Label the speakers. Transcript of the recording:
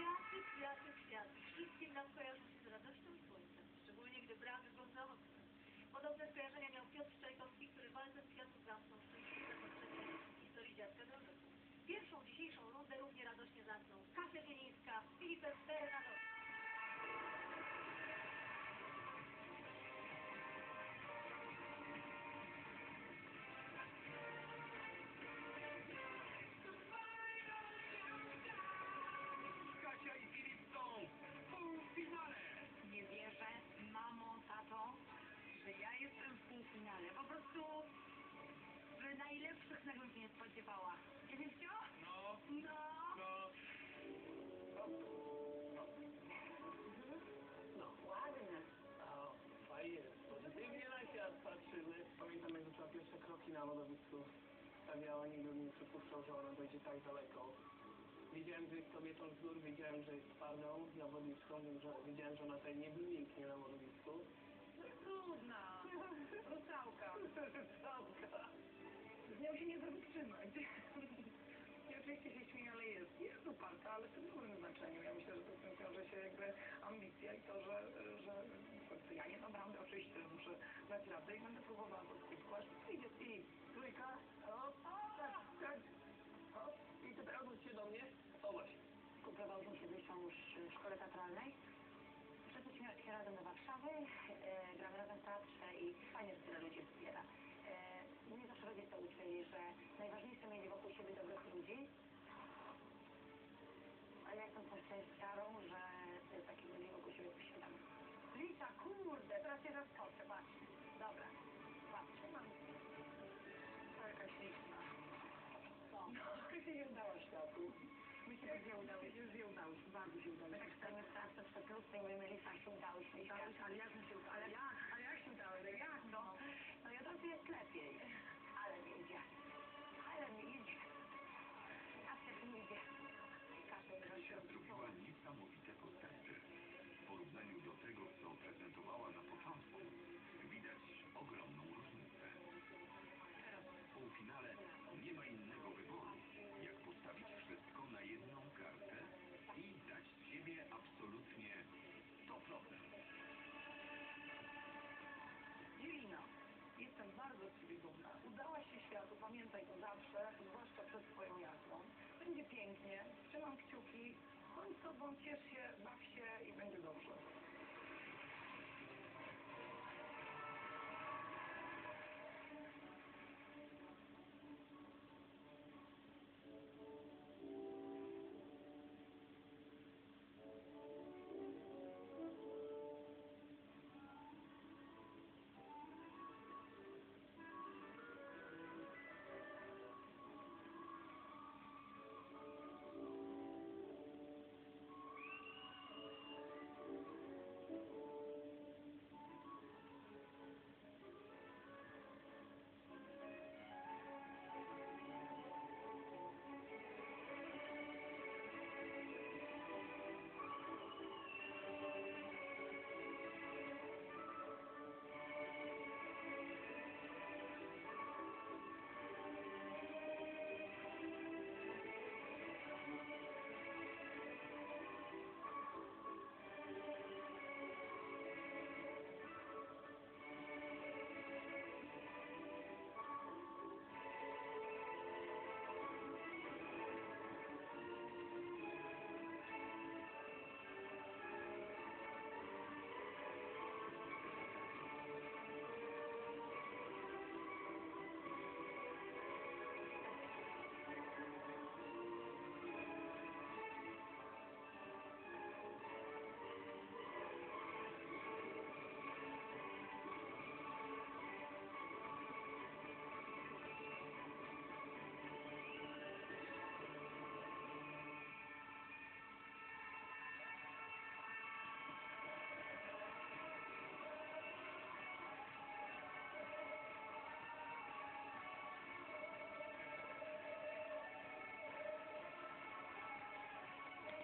Speaker 1: Kwiaty, kwiaty, kwiaty. Wszystkim nam kojarzą się z radością i słońcem, szczególnie gdy brak za oknem. Podobne skojarzenia miał Piotr Czajkowski, który walce z kwiatów zamknął szczęśliwe zakończenie historii dziadka Drogowskiego. Pierwszą dzisiejszą rundę równie radośnie zamknął Kasia Zielińska,
Speaker 2: najlepszych nagród nie spodziewała. Wiecie?
Speaker 3: No,
Speaker 2: No.
Speaker 3: no.
Speaker 2: No, ładne.
Speaker 4: O, fajnie, pozytywnie na świat patrzymy. Pamiętam jak zaczęła pierwsze kroki na lodowisku. Stawiała, nigdy bym nie przypuszczał, że ona dojdzie tak daleko. Wiedziałem, że jest kobietą z gór, wiedziałem, że jest twardą, zawodniczką, wiem, że wiedziałem, że ona tutaj nie wymięknie na lodowisku.
Speaker 2: Trudna. Rusałka.
Speaker 4: Całka.
Speaker 2: Z wytrzymać. I oczywiście się śmieję, ale jest. Jest uparta, ale w dużym znaczeniu. Ja myślę, że to w tym wiąże się jakby ambicja i to, że, że ja nie dam rady, oczywiście muszę dać radę i będę próbowała do skutku, aż przyjdzie i
Speaker 4: Trójka, o, tak, tak. O, i teraz odwróć się do mnie. O właśnie.
Speaker 2: Uprowadzą się wyjścią już w szkole teatralnej. Wszyscy się razem do Warszawy, Mi się udało, już nie udało się, bardzo się udało. Tak chcemy w trasce przekrutnej, mówimy, Lisa, się udało się. Udało się, ale jak mi się udało? Ale jak? Ale jak się udało? Ale jak? No, no ja to jest jestem bardzo z Ciebie dumna. Udałaś się światu, pamiętaj to zawsze, zwłaszcza przed swoją jazdą. Będzie pięknie, trzymam kciuki, bądź sobą, ciesz się, baw